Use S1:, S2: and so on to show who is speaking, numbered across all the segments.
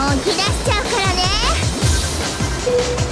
S1: 本気出しちゃうからね。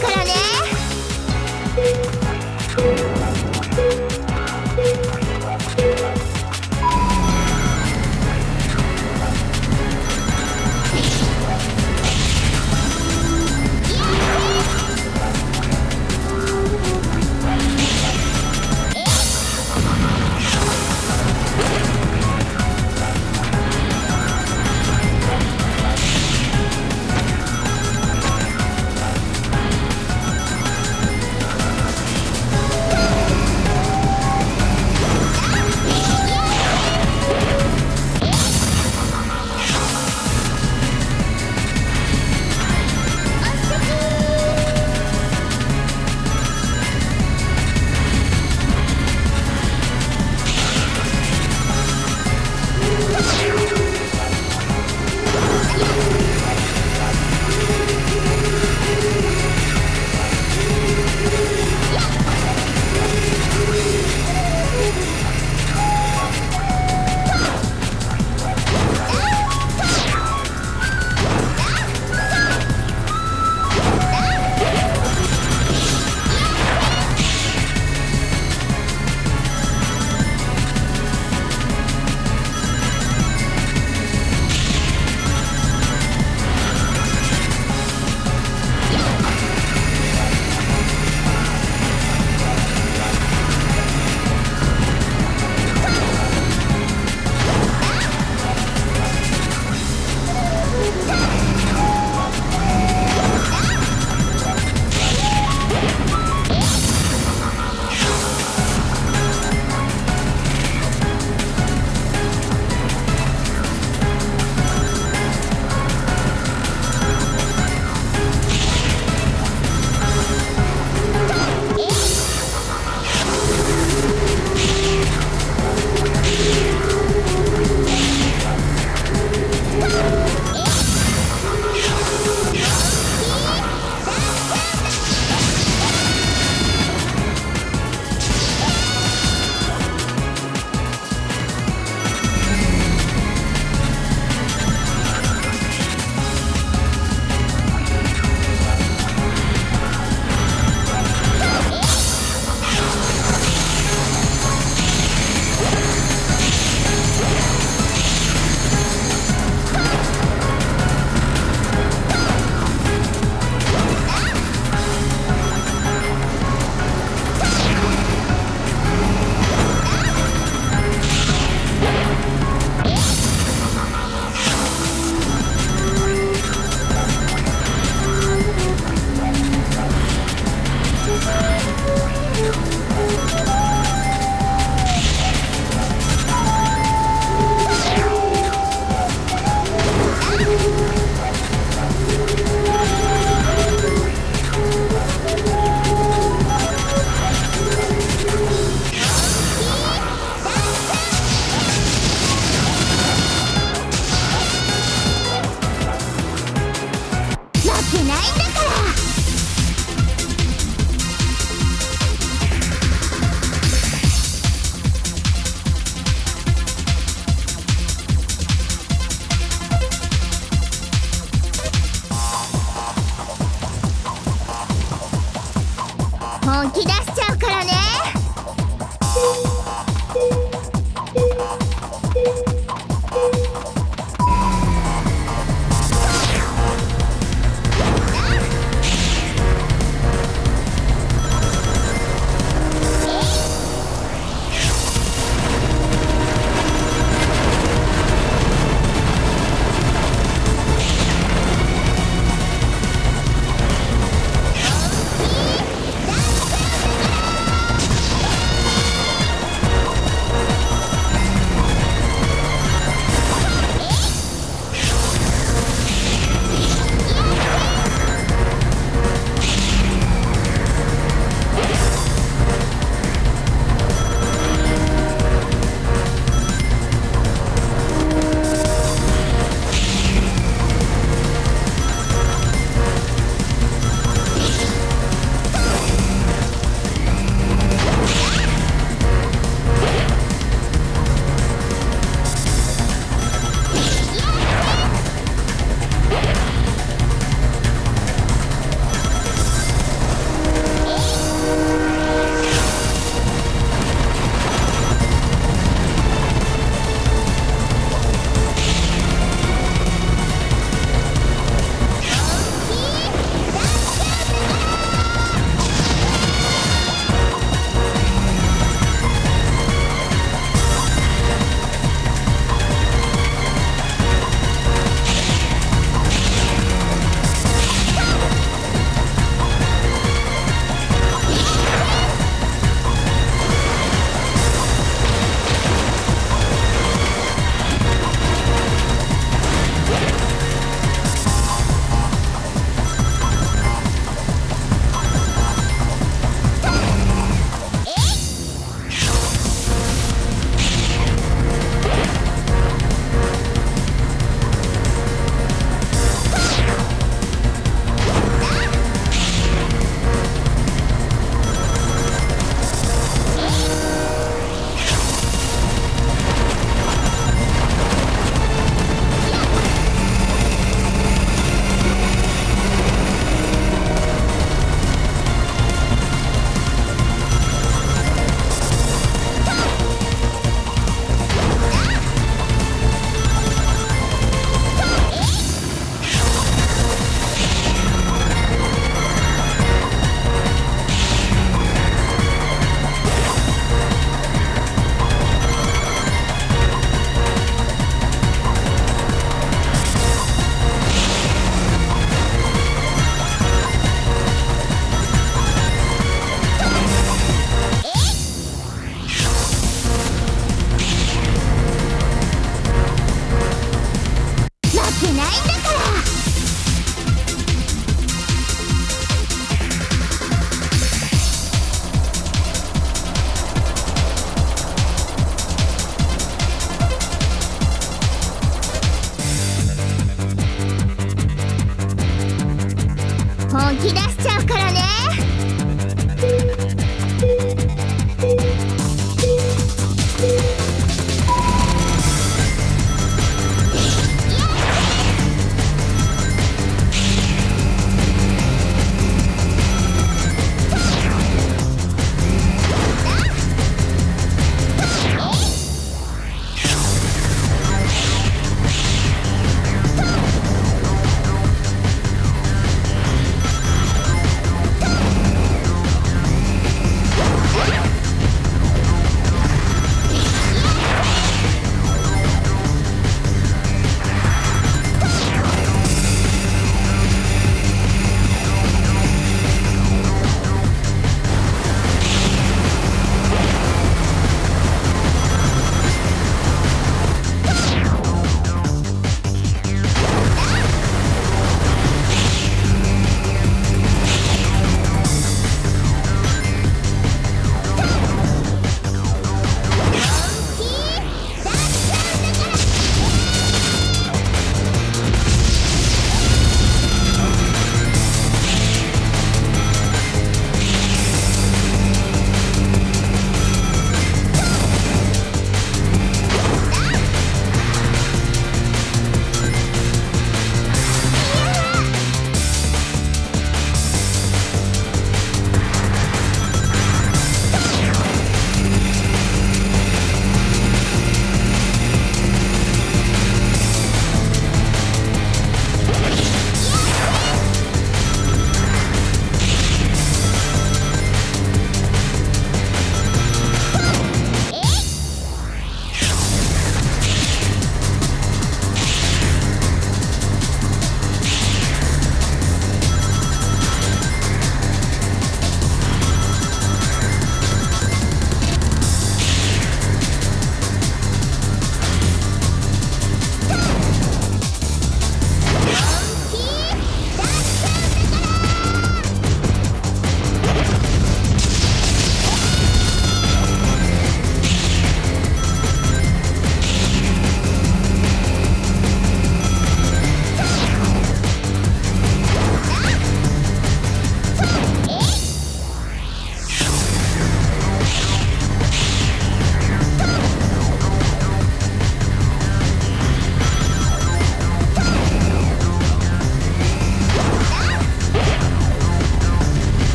S1: からね。